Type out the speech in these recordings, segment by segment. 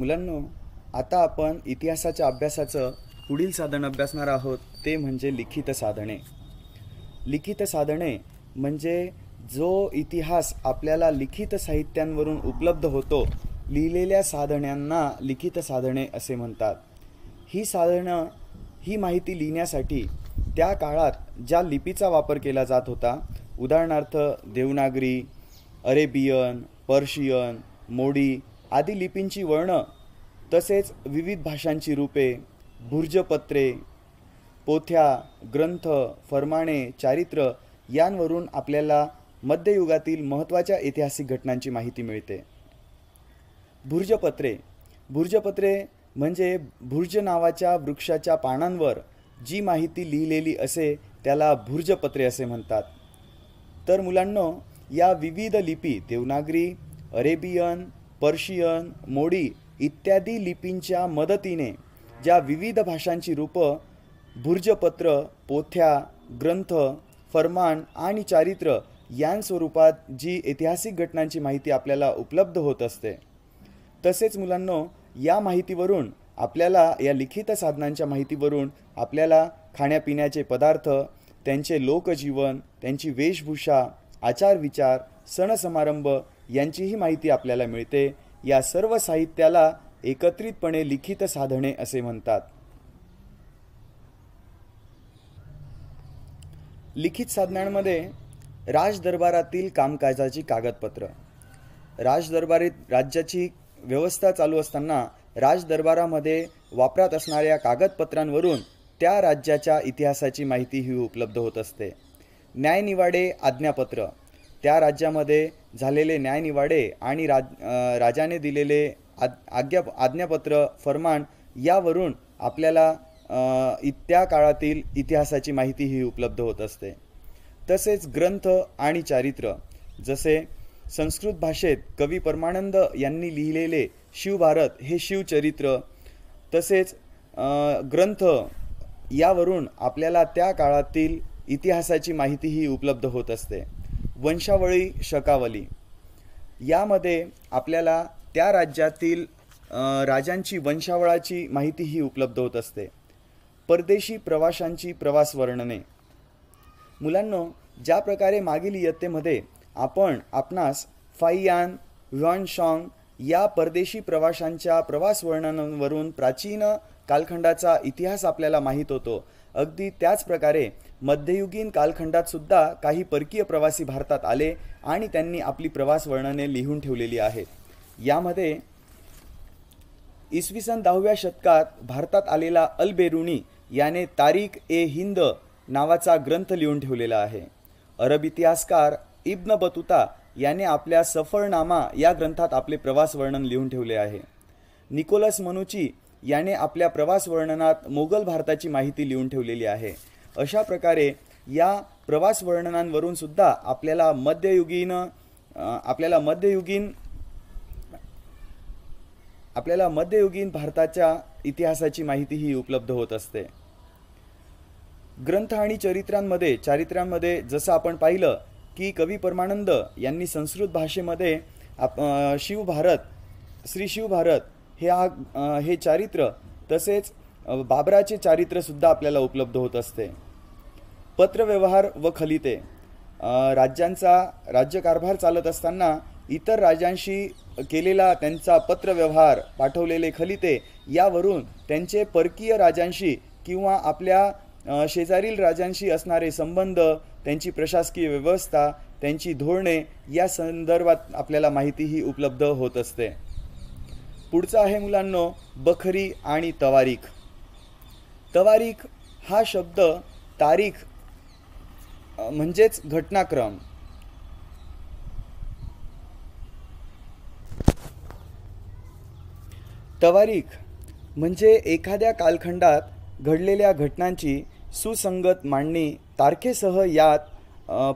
मुलांनो आता आपण इतिहासाच्या अभ्यासाचं पुढील साधन अभ्यासणार आहोत ते म्हणजे लिखित साधने. लिखित साधने म्हणजे जो इतिहास आपल्याला लिखित साहित्यांवरून उपलब्ध होतो लिहिलेल्या साधण्यांना लिखित साधने असे म्हणतात. ही साधनं ही माहिती लिहिण्यासाठी त्या काळात ज्या लिपीचा वापर केला जात होता उदाहरणार्थ देवनागरी अरेबियन पर्शियन मोडी आदी लिपींची वर्णं तसेच विविध भाषांची रूपे भुर्जपत्रे पोथ्या ग्रंथ फरमाणे चारित्र यांवरून आपल्याला मध्ययुगातील महत्त्वाच्या ऐतिहासिक घटनांची माहिती मिळते. भुर्जपत्रे. भुर्जपत्रे म्हणजे भुर्ज नावाच्या वृक्षाच्या पानांवर जी माहिती लिहिलेली असे त्याला भुर्जपत्रे असे म्हणतात. तर मुलांनो या विविध लिपी देवनागरी अरेबियन पर्शियन मोडी इत्यादी लिपींच्या मदतीने ज्या विविध भाषांची रूपं भुर्जपत्र पोथ्या ग्रंथ फरमान आणि चारित्र यां स्वरूपात जी ऐतिहासिक घटनांची माहिती आपल्याला उपलब्ध होत असते. तसेच मुलांनो या माहितीवरून आपल्याला या लिखित साधनांच्या माहितीवरून आपल्याला खाण्यापिण्याचे पदार्थ त्यांचे लोकजीवन त्यांची वेशभूषा आचारविचार सण समारंभ यांचीही माहिती आपल्याला मिळते. या सर्व साहित्याला एकत्रितपणे लिखित साधने असे म्हणतात. लिखित साधनांमध्ये राजदरबारातील कामकाजाची कागदपत्र. राजदरबारीत राज्याची व्यवस्था चालू असताना राजदरबारामध्ये वापरात असणाऱ्या कागदपत्रांवरून त्या राज्याच्या इतिहासाची माहिती ही उपलब्ध होत असते. न्यायनिवाडे आज्ञापत्र. त्या राज्यामध्ये झालेले न्यायनिवाडे आणि राज राजाने दिलेले आद आज्ञा आज्ञापत्र फरमान यावरून आपल्याला त्या काळातील इतिहासाची माहिती ही उपलब्ध होत असते. तसेच ग्रंथ आणि चारित्र जसे संस्कृत भाषेत कवी परमानंद यांनी लिहिलेले शिवभारत हे शिवचरित्र तसेच ग्रंथ यावरून आपल्याला त्या काळातील इतिहासाची माहितीही उपलब्ध होत असते. वंशावळी शकावली. यामध्ये आपल्याला त्या राज्यातील राजांची वंशावळाची माहितीही उपलब्ध होत असते. परदेशी प्रवाशांची प्रवास वर्णने. मुलांनो ज्या प्रकारे मागील इयत्तेमध्ये आपण आपणास फाईयान व्हॉनशॉंग या परदेशी प्रवाशांच्या प्रवास वर्णनांवरून प्राचीन कालखंडाचा इतिहास आपल्याला माहीत होतो अगदी त्याच प्रकारे मध्ययुगीन कालखंडात सुद्धा काही परकीय प्रवासी भारतात आले आणि त्यांनी आपली प्रवास वर्णने लिहून ठेवलेली आहेत. यामध्ये इसवी सन दहाव्या शतकात भारतात आलेला अल बेरुणी याने तारीख ए हिंद नावाचा ग्रंथ लिहून ठेवलेला आहे. अरब इतिहासकार इब्न बतुता याने आपल्या सफरनामा या ग्रंथात आपले प्रवास वर्णन लिहून ठेवले आहे. निकोलस मनुची याने आपल्या प्रवास वर्णनात मोगल भारताची माहिती लिहून ठेवलेली आहे. अशा प्रकारे या प्रवास वर्णनांवरून सुद्धा आपल्याला मध्ययुगीन आपल्याला मध्ययुगीन आपल्याला मध्ययुगीन भारताच्या इतिहासाची माहिती ही उपलब्ध होत असते. ग्रंथ आणि चरित्रांमध्ये चारित्र्यांमध्ये जसं आपण पाहिलं की कवी परमानंद यांनी संस्कृत भाषेमध्ये आप शिवभारत श्री शिवभारत हे हा हे चारित्र तसेच बाबराचे चारित्र्यसुद्धा आपल्याला उपलब्ध होत असते. पत्रव्यवहार व खलिते. राज्यांचा राज्यकारभार चालत असताना इतर राजांशी केलेला त्यांचा पत्रव्यवहार पाठवलेले खलिते यावरून त्यांचे परकीय राजांशी किंवा आपल्या शेजारील राजांशी असणारे संबंध त्यांची प्रशासकीय व्यवस्था त्यांची धोरणे या संदर्भात आपल्याला माहितीही उपलब्ध होत असते. पुढचं आहे मुलांनो बखरी आणि तवारीख. तवारीख हा शब्द तारीख म्हणजेच घटनाक्रम. तवारीख म्हणजे एखाद्या कालखंडात घडलेल्या घटनांची सुसंगत मांडणी तारखेसह यात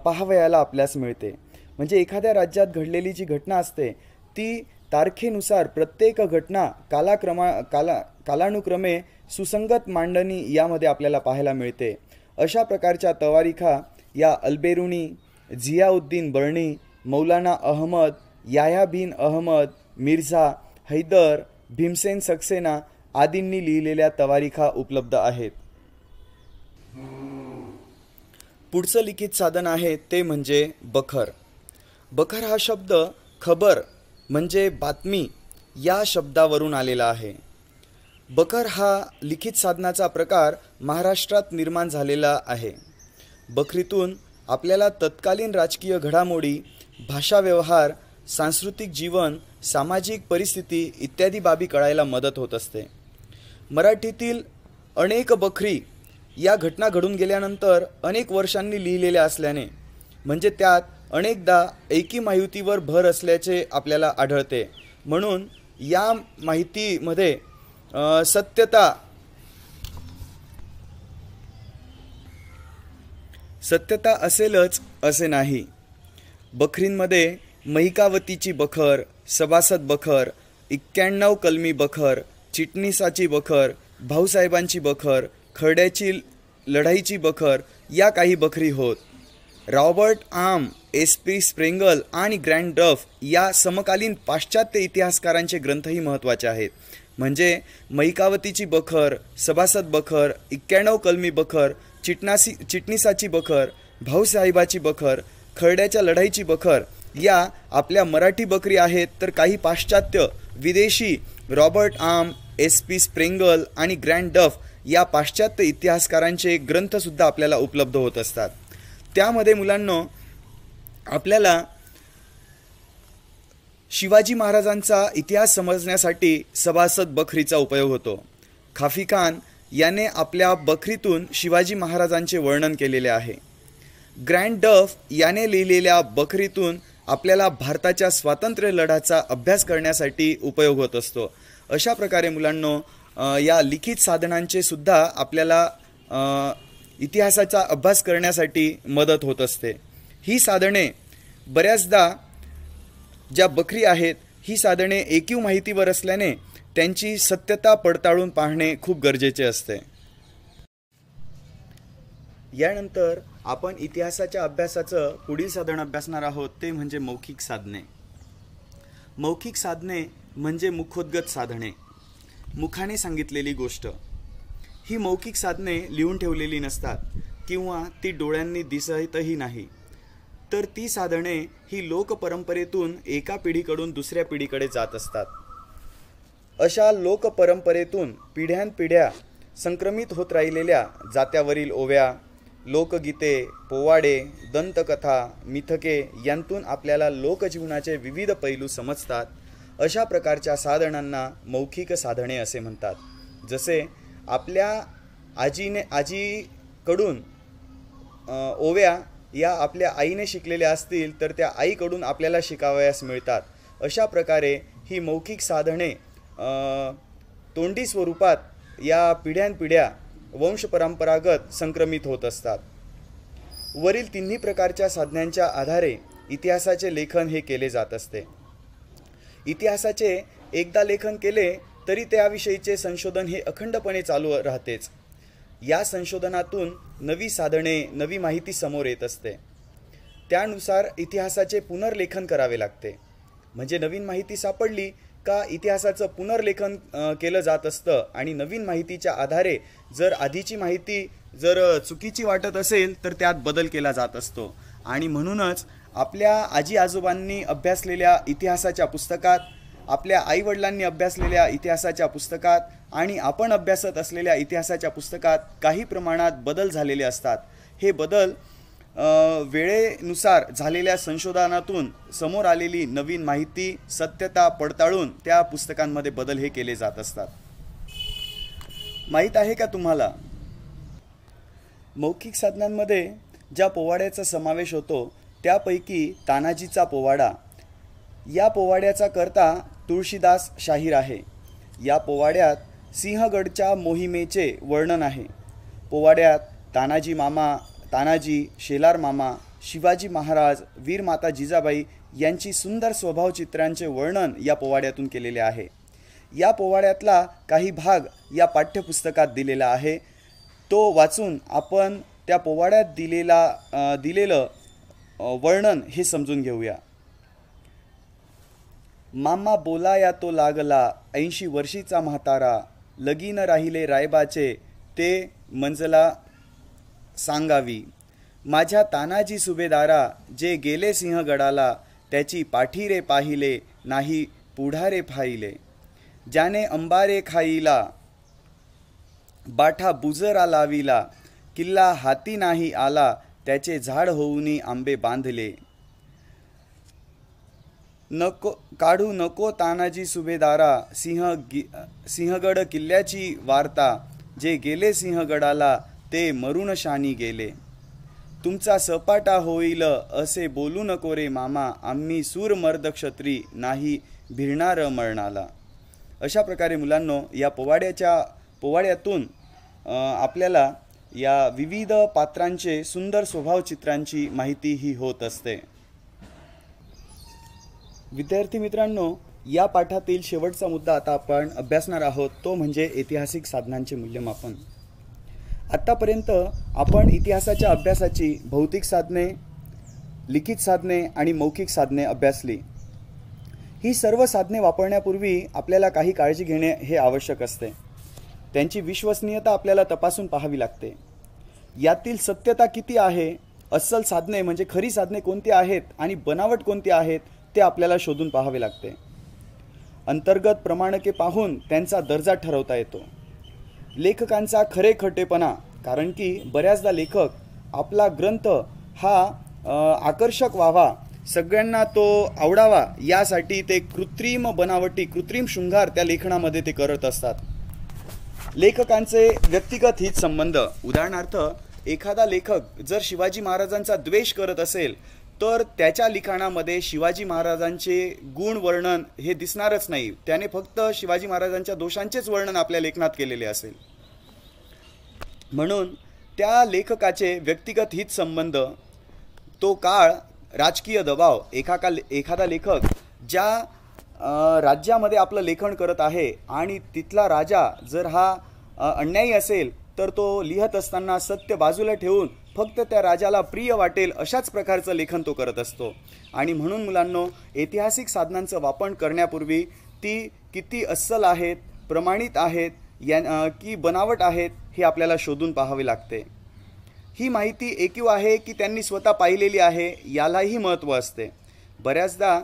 पाहावयाला आपल्यास मिळते. म्हणजे एखाद्या राज्यात घडलेली जी घटना असते ती तारखेनुसार प्रत्येक घटना कालाक्रमा काला कालानुक्रमे सुसंगत मांडणी यामध्ये आपल्याला पाहायला मिळते. अशा प्रकारच्या तवारीखा या अल्बेरुणी झियाउद्दीन बर्णी मौलाना अहमद याया बिन अहमद मिर्झा हैदर भीमसेन सक्सेना आदींनी लिहिलेल्या तवारीखा उपलब्ध आहेत. पुढचं लिखित साधन आहे ते म्हणजे बखर. बखर हा शब्द खबर म्हणजे बातमी या शब्दावरून आलेला आहे. बकर हा लिखित साधनाचा प्रकार महाराष्ट्रात निर्माण झालेला आहे. बकरीतून आपल्याला तत्कालीन राजकीय घडामोडी भाषा व्यवहार सांस्कृतिक जीवन सामाजिक परिस्थिती इत्यादी बाबी कळायला मदत होत असते. मराठीतील अनेक बखरी या घटना घडून गेल्यानंतर अनेक वर्षांनी लिहिलेल्या असल्याने म्हणजे त्यात अनेकदा एकी माहितीवर भर असल्याचे आपल्याला आढळते. म्हणून या माहितीमध्ये सत्यता सत्यता असेलच असे नाही. बखरींमध्ये महिकावतीची बखर सभासद बखर एक्क्याण्णव कलमी बखर चिटणीसाची बखर भाऊसाहेबांची बखर खरड्याची लढाईची बखर या काही बखरी होत. रॉबर्ट आम एस पी स्प्रेंगल आणि ग्रँड डफ या समकालीन पाश्चात्य इतिहासकारांचे ग्रंथही महत्त्वाचे आहेत. म्हणजे मैकावतीची बखर सभासद बखर एक्क्याण्णव कलमी बखर चिटनासी चिटणीसाची बखर भाऊसाहेबाची बखर खरड्याच्या लढाईची बखर या आपल्या मराठी बकरी आहेत तर काही पाश्चात्य विदेशी रॉबर्ट आम एस पी स्प्रेंगल आणि ग्रँड डफ या पाश्चात्य इतिहासकारांचे ग्रंथसुद्धा आपल्याला उपलब्ध होत असतात. त्यामध्ये मुलांना आपल्याला शिवाजी महाराजांचा इतिहास समजण्यासाठी सभासद बखरीचा उपयोग होतो. खाफी खान याने आपल्या बखरीतून शिवाजी महाराजांचे वर्णन केलेले आहे. ग्रँड डफ याने लिहिलेल्या बखरीतून आपल्याला भारताच्या स्वातंत्र्य लढ्याचा अभ्यास करण्यासाठी उपयोग होत असतो. अशा प्रकारे मुलांना या लिखित साधनांचे सुद्धा आपल्याला इतिहासाचा अभ्यास करण्यासाठी मदत होत असते. ही साधने बऱ्याचदा ज्या बकरी आहेत ही साधने एकीव माहितीवर असल्याने त्यांची सत्यता पडताळून पाहणे खूप गरजेचे असते. यानंतर आपण इतिहासाच्या अभ्यासाचं पुढील साधन अभ्यासणार आहोत ते म्हणजे मौखिक साधने. मौखिक साधने म्हणजे मुखोद्गत साधने. मुखाने सांगितलेली गोष्ट. ही मौखिक साधने लिहून ठेवलेली नसतात किंवा ती डोळ्यांनी दिसतही नाही. तर ती साधने ही लोकपरंपरेतून एका पिढीकडून दुसऱ्या पिढीकडे जात असतात. अशा लोकपरंपरेतून पिढ्यानपिढ्या संक्रमित होत राहिलेल्या जात्यावरील ओव्या लोकगीते पोवाडे दंतकथा मिथके यांतून आपल्याला लोकजीवनाचे विविध पैलू समजतात. अशा प्रकारच्या साधनांना मौखिक साधने असे म्हणतात. जसे आपल्या आजीने आजीकडून ओव्या या आपल्या आईने शिकलेल्या असतील तर त्या आईकडून आपल्याला शिकावयास मिळतात. अशा प्रकारे ही मौखिक साधने तोंडी स्वरूपात या पिढ्यानपिढ्या वंशपरंपरागत संक्रमित होत असतात. वरील तिन्ही प्रकारच्या साधनांच्या आधारे इतिहासाचे लेखन हे केले जात असते. इतिहासाचे एकदा लेखन केले तरी त्याविषयीचे संशोधन हे अखंडपणे चालू राहतेच. या संशोधनातून नवी साधने नवी माहिती समोर येत असते. त्यानुसार इतिहासाचे पुनर्लेखन करावे लागते. म्हणजे नवीन माहिती सापडली का इतिहासाचं पुनर्लेखन केलं जात असतं आणि नवीन माहितीच्या आधारे जर आधीची माहिती जर चुकीची वाटत असेल तर त्यात बदल केला जात असतो. आणि म्हणूनच आपल्या आजी आजोबांनी अभ्यासलेल्या इतिहासाच्या पुस्तकात आपल्या आईवडिलांनी अभ्यासलेल्या इतिहासाच्या पुस्तकात आणि आपण अभ्यासत असलेल्या इतिहासाच्या पुस्तकात काही प्रमाणात बदल झालेले असतात. हे बदल वेळेनुसार झालेल्या संशोधनातून समोर आलेली नवीन माहिती सत्यता पडताळून त्या पुस्तकांमध्ये बदल हे केले जात असतात. माहीत आहे का तुम्हाला? मौखिक साधनांमध्ये ज्या पोवाड्याचा समावेश होतो त्यापैकी तानाजीचा पोवाडा. या पोवाड्याचा करता तुळशीदास शाहीर आहे. या पोवाड्यात सिंहगडच्या मोहिमेचे वर्णन आहे. पोवाड्यात तानाजी मामा तानाजी शेलार मामा शिवाजी महाराज वीरमाता जिजाबाई यांची सुंदर स्वभावचित्रांचे वर्णन या पोवाड्यातून केलेले आहे. या पोवाड्यातला काही भाग या पाठ्यपुस्तकात दिलेला आहे. तो वाचून आपण त्या पोवाड्यात दिलेला दिलेलं वर्णन हे समजून घेऊया. मामा बोलाया तो लागला ऐंशी वर्षीचा म्हातारा. लगीन राहिले रायबाचे ते मंजला सांगावी. माझ्या तानाजी सुभेदारा जे गेले सिंहगडाला त्याची पाठीरे पाहिले नाही पुढारे पाहिले ज्याने अंबारे खाईला बाठा बुजरा लाविला किल्ला हाती नाही आला त्याचे झाड होऊनी आंबे बांधले. नको काढू नको तानाजी सुभेदारा सिंह गि सिंहगड किल्ल्याची वार्ता. जे गेले सिंहगडाला ते मरुण शानी गेले. तुमचा सपाटा होईल असे बोलू नको रे मामा आम्ही सूर मर्द क्षत्री नाही भिरणार मरणाला. अशा प्रकारे मुलांनो या पोवाड्याच्या पोवाड्यातून आपल्याला या विविध पात्रांचे सुंदर स्वभाव चित्रांची माहिती ही होत असते. विद्यार्थी मित्रांनो या पाठातील शेवटचा मुद्दा आता आपण अभ्यासणार आहोत तो म्हणजे ऐतिहासिक साधनांचे मूल्यमापन. आत्तापर्यंत आपण इतिहासाच्या अभ्यासाची भौतिक साधने लिखित साधने आणि मौखिक साधने अभ्यासली. ही सर्व साधने वापरण्यापूर्वी आपल्याला काही काळजी घेणे हे आवश्यक असते. त्यांची विश्वसनीयता आपल्याला तपासून पाहावी लागते. यातील सत्यता किती आहे? अस्सल साधने म्हणजे खरी साधने कोणती आहेत आणि बनावट कोणती आहेत? ते आपल्याला शोधून पाहावे लागते. अंतर्गत प्रमाणके पाहून त्यांचा दर्जा ठरवता येतो. लेखकांचा खरे खटेपणा कारण की बऱ्याचदा लेखक आपला ग्रंथ हा आकर्षक व्हावा सगळ्यांना तो आवडावा यासाठी ते कृत्रिम बनावटी कृत्रिम शृंगार त्या लेखनामध्ये ते करत असतात. लेखकांचे व्यक्तिगत हित संबंध उदाहरणार्थ एखादा लेखक जर शिवाजी महाराजांचा द्वेष करत असेल तर त्याच्या लिखाणामध्ये शिवाजी महाराजांचे गुण वर्णन हे दिसणारच नाही. त्याने फक्त शिवाजी महाराजांच्या दोषांचेच वर्णन आपल्या लेखनात केलेले असेल. म्हणून त्या लेखकाचे व्यक्तिगत हित संबंध तो काळ राजकीय दबाव एका एखादा लेखक ज्या राज्यामध्ये आपलं लेखन करत आहे आणि तिथला राजा जर हा अन्यायी असेल तर तो लिहत असताना सत्य बाजूला ठेवून फक्त त्या राजाला प्रिय वाटेल अशाच प्रकारचं लेखन तो करत असतो. आणि म्हणून मुलांनो ऐतिहासिक साधनांचं वापर करण्यापूर्वी ती किती अस्सल आहेत प्रमाणित आहेत या की बनावट आहेत हे आपल्याला शोधून पाहावे लागते. ही माहिती एकीव आहे की त्यांनी स्वतः पाहिलेली आहे यालाही महत्त्व असते. बऱ्याचदा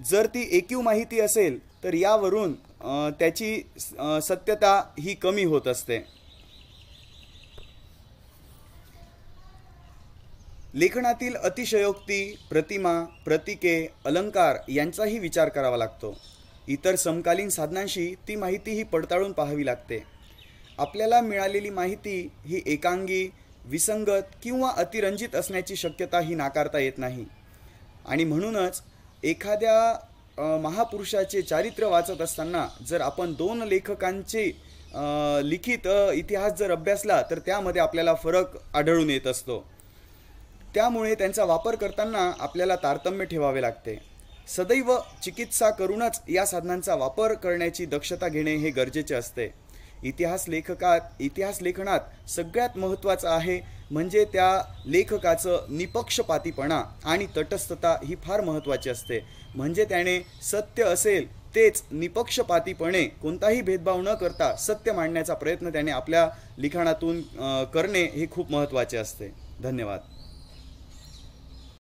जर ती एकीव माहिती असेल तर यावरून त्याची सत्यता ही कमी होत असते. लेखनातील अतिशयोक्ती प्रतिमा प्रतीके अलंकार यांचाही विचार करावा लागतो. इतर समकालीन साधनांशी ती माहिती ही पडताळून पाहावी लागते. आपल्याला मिळालेली माहिती ही एकांगी विसंगत किंवा अतिरंजित असण्याची शक्यता ही नाकारता येत नाही. आणि म्हणूनच एखाद्या महापुरुषाचे चारित्र्य वाचत असताना जर आपण दोन लेखकांचे लिखित इतिहास जर अभ्यासला तर त्यामध्ये आपल्याला फरक आढळून येत असतो. त्यामुळे त्यांचा वापर करताना आपल्याला तारतम्य ठेवावे लागते. सदैव चिकित्सा करूनच या साधनांचा वापर करण्याची दक्षता घेणे हे गरजेचे असते. इतिहास लेखकात इतिहास लेखनात सगळ्यात महत्त्वाचं आहे म्हणजे त्या लेखकाचं निपक्षपातीपणा आणि तटस्थता ही फार महत्त्वाची असते. म्हणजे त्याने सत्य असेल तेच निपक्षपातीपणे कोणताही भेदभाव न करता सत्य मांडण्याचा प्रयत्न त्याने आपल्या लिखाणातून करणे हे खूप महत्त्वाचे असते. धन्यवाद.